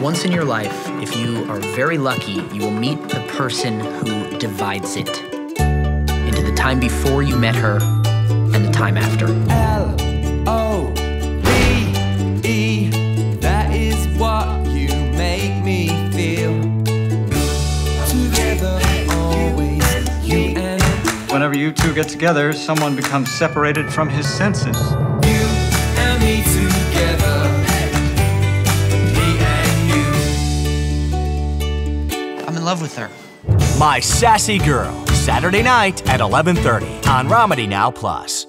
Once in your life, if you are very lucky, you will meet the person who divides it into the time before you met her and the time after. L O V E. That is what you make me feel. Together, always, you and Whenever you two get together, someone becomes separated from his senses. In love with her. My Sassy Girl, Saturday night at 11:30 on Romedy Now Plus.